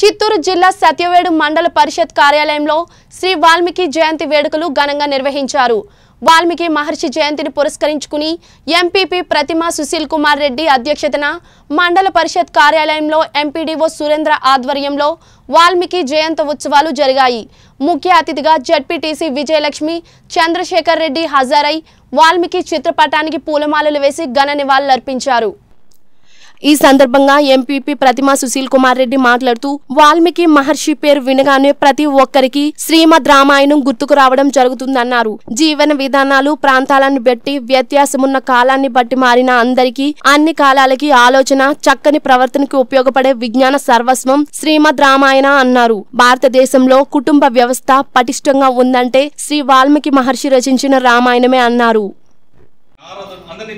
చిత్తూరు జిల్లా సత్యవేడు మండల పరిషత్ కార్యాలయంలో శ్రీ వాల్మీకి జయంతి వేడుకలు ఘనంగా నిర్వహించారు. వాల్మీకి మహర్షి జయంతిని పురస్కరించుకుని ఎంపీపీ ప్రతిమా సుశీల్ కుమార్ రెడ్డి అధ్యక్షతన మండల పరిషత్ కార్యాలయంలో ఎంపీడీఓ సురేంద్ర ఆధ్వర్యంలో వాల్మీకి జయంతి ఉత్సవాలు జరిగాయి. ముఖ్య అతిథిగా జడ్పీటీసీ విజయలక్ష్మి చంద్రశేఖర్ రెడ్డి హాజరై వాల్మీకి చిత్రపటానికి పూలమాలలు వేసి ఘన నివాళులర్పించారు. ఈ సందర్భంగా ఎంపీపీ ప్రతిమా సుశీల్ కుమార్ రెడ్డి మాట్లాడుతూ వాల్మీకి మహర్షి పేరు వినగానే ప్రతి ఒక్కరికి శ్రీమద్ రామాయణం గుర్తుకు రావడం జరుగుతుందన్నారు. జీవన విధానాలు ప్రాంతాలను బట్టి వ్యత్యాసమున్న కాలాన్ని బట్టి మారిన అందరికీ అన్ని కాలాలకి ఆలోచన చక్కని ప్రవర్తనకి ఉపయోగపడే విజ్ఞాన సర్వస్వం శ్రీమద్ రామాయణ అన్నారు. భారతదేశంలో కుటుంబ వ్యవస్థ పటిష్టంగా ఉందంటే శ్రీ వాల్మీకి మహర్షి రచించిన రామాయణమే అన్నారు.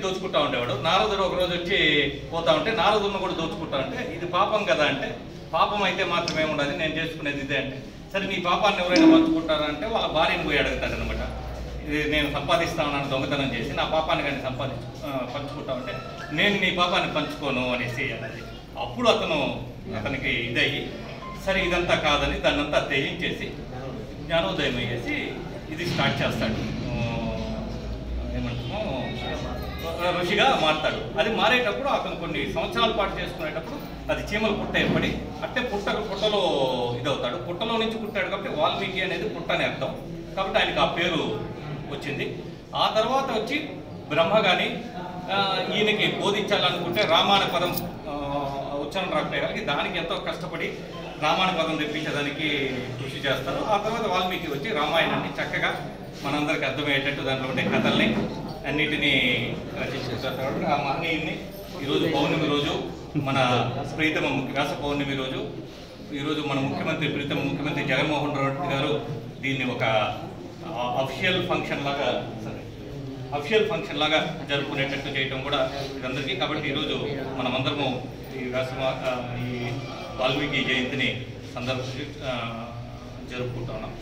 దోచుకుంటా ఉండేవాడు. నారదుడు ఒకరోజు వచ్చి పోతా ఉంటే నారదుడిని కూడా దోచుకుంటా ఉంటే ఇది పాపం కదా అంటే పాపం అయితే మాత్రమే ఉండదు నేను చేసుకునేది ఇదే అంటే సరే నీ పాపాన్ని ఎవరైనా పంచుకుంటారా అంటే వాళ్ళ భార్యను పోయి అడుగుతాడు అనమాట ఇది నేను సంపాదిస్తా ఉన్నాను దొంగతనం చేసి నా పాపాన్ని కానీ సంపాది పంచుకుంటా ఉంటే నేను నీ పాపాన్ని పంచుకోను అనేసి అన్నది. అప్పుడు అతను అతనికి ఇదయ్యి సరే ఇదంతా కాదని దాన్నంతా త్యజించేసి జ్ఞానోదయం అయ్యేసి ఇది స్టార్ట్ చేస్తాడు. ఋషిగా మారుతాడు. అది మారేటప్పుడు అతను కొన్ని సంవత్సరాల పాటు చేసుకునేటప్పుడు అది చీమల పుట్ట ఏర్పడి అట్టే పుట్ట పుట్టలో ఇదవుతాడు. పుట్టలో నుంచి పుట్టాడు కాబట్టి వాల్మీకి అనేది పుట్ట అని అర్థం. కాబట్టి ఆయనకి ఆ పేరు వచ్చింది. ఆ తర్వాత వచ్చి బ్రహ్మ కానీ ఈయనకి బోధించాలనుకుంటే రామాయణ పదం ఉచ్చారణ రాకపోయేవాళ్ళకి దానికి ఎంతో కష్టపడి రామాయణ పదం తెప్పించేదానికి కృషి చేస్తారు. ఆ తర్వాత వాల్మీకి వచ్చి రామాయణాన్ని చక్కగా మనందరికి అర్థమయ్యేటట్టు దాంట్లో ఉండే కథల్ని అన్నిటినీ రచించేస్తారు ఆ మహనీయుని ఈరోజు పౌర్ణమి రోజు మన ప్రీతమ ముఖ్య వ్యాస పౌర్ణమి రోజు ఈరోజు మన ముఖ్యమంత్రి ప్రీతమ ముఖ్యమంత్రి జగన్మోహన్ రెడ్డి గారు దీన్ని ఒక అఫిషియల్ ఫంక్షన్ లాగా సరే అఫిషియల్ ఫంక్షన్ లాగా జరుపుకునేటట్టు చేయటం కూడా ఇదందరికీ కాబట్టి ఈరోజు మనమందరము ఈ వ్యాస ఈ వాల్మీకి జయంతిని సందర్భి జరుపుకుంటున్నాం జరుపుకుంటా ఉన్నాం.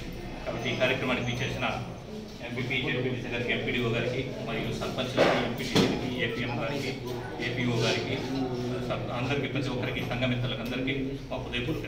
కాబట్టి ఈ కార్యక్రమానికి చేసిన ఎంపీపీ జెడ్పీటీసీ గారికి ఎంపీడీఓ గారికి మరియు సర్పంచ్ ఎంపీటీసీకి ఏపీఎం గారికి ఏపీఓ గారికి అందరికీ ప్రతి ఒక్కరికి సంఘమిత్రులకు అందరికీ మా హృదయపూర్వక